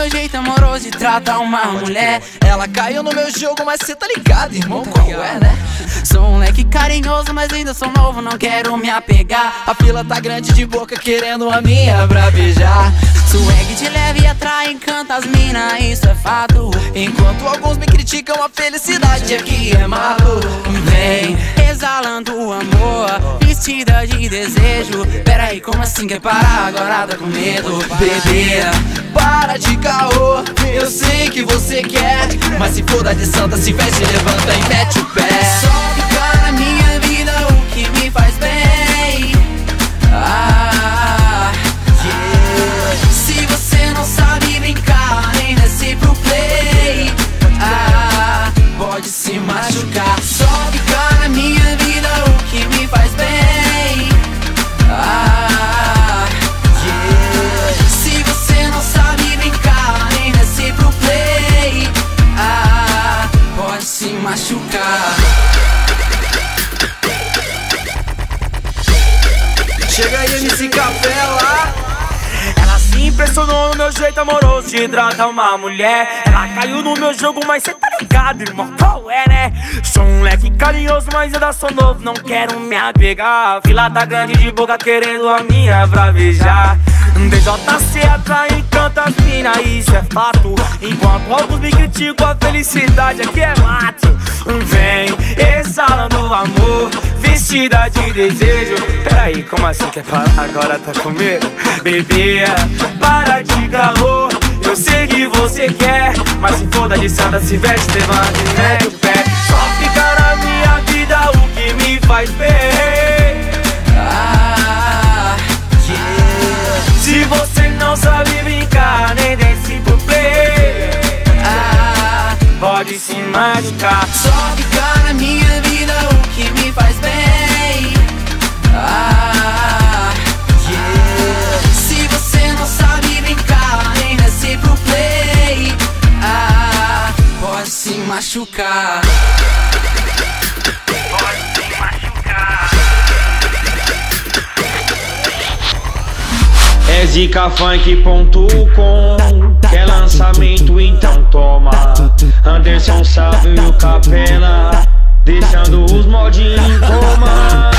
meu jeito amoroso de tratar uma mulher. Ela caiu no meu jogo, mas cê tá ligado, irmão, qual é, né? Sou um leque carinhoso, mas ainda sou novo, não quero me apegar. A fila tá grande de boca, querendo a minha pra beijar. Swag de leve atrai, encanta as mina, isso é fato. Enquanto alguns me criticam, a felicidade aqui é mato. Vem exalando amor, vestida de desejo. Peraí, como assim? Quer parar? Agora? Tá com medo. Bebê, que você quer. Mas se for da de santa, se veste, levanta e mete machucar. Chega aí, MC Capela. Ela se impressionou no meu jeito amoroso de tratar uma mulher. Ela caiu no meu jogo, mas cê tá ligado, irmão, qual é, né? Sou um leque carinhoso, mas ainda sou novo, não quero me apegar. Fila tá grande de boca querendo a minha pra beijar DJC atrai encanta as mina, isso é fato Enquanto alguns me criticam, a felicidade aqui é mato Vem exalando amor, vestida de desejo Peraí, como assim quer parar? Agora tá com medo? Bebê, para de calor Eu sei que você quer Mas se for da de santa, se veste, levanta e mete Pode se machucar só ficar na minha vida o que me faz bem. Ah, yeah. Se você não sabe brincar, nem desce pro play. Ah, Pode se machucar. É zicafunk.com Quer lançamento, então toma Anderson Sávio e o Capena Deixando os modinhos em coma